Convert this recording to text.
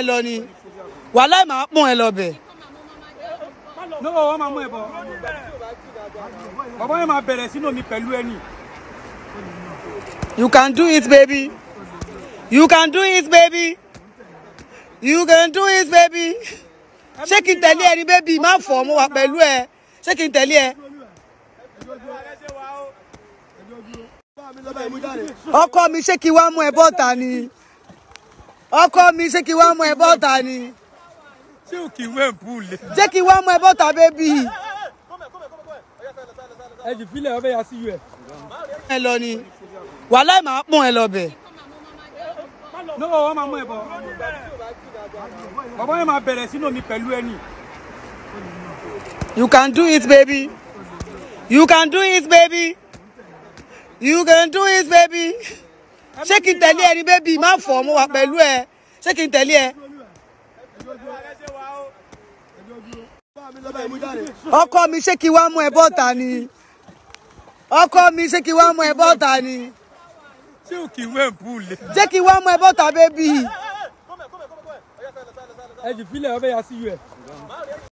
ẹ lọ ni wàhálà máa pọ́n ẹ lọ bẹ̀. lọ́wọ́ wọn máa mú ẹ bọ̀ bàbá yẹn máa bẹ̀rẹ̀ sínú mi pẹ̀lú ẹni. You can do it, baby. You can do it, baby. You can do it, baby. Ṣé kí n tẹ̀lé ẹ ní bébí? Má fọ̀ mo wà pẹ̀lú ẹ. Ṣé kí n tẹ̀lé ẹ? Ọkọ mi ṣé kí wá mú ẹ bọ́ta ni? Ọkọ mi ṣé kí wá mú ẹ bọ́ta ni? ṣé o kì í wẹ̀ búùlẹ̀. Ṣé kí wá mú ẹ bọ́ta bébí? ẹ jì fílẹ̀ ọbẹ̀ yà sí u ẹ̀. Ẹ lọ ni. Wàhálà máa pọ́n ẹ lọ bẹ̀. lọ́wọ́ wọn máa mú ẹ bọ̀ bàbá yẹn máa bẹ̀rẹ̀ sínú mi pẹ̀lú ẹni. You can do it, baby. You can do it, baby. You can do it, baby. Ṣé kí n tẹ̀lé ẹ ní bébí? Má fọ̀ mo wà pẹ̀lú ẹ. Ṣé kí n tẹ̀lé ẹ? Ọkọ mi ṣé kí wá mú ẹ bọ́ta ni? Ọkọ mi ṣé kí wá mú ẹ bọ́ta ni? ṣé o kì í wẹ̀ búùlẹ̀. Ṣé kí wá mú ẹ bọ́ta bébí? ẹ jì fílẹ̀ ọbẹ̀ yà sí u ẹ̀.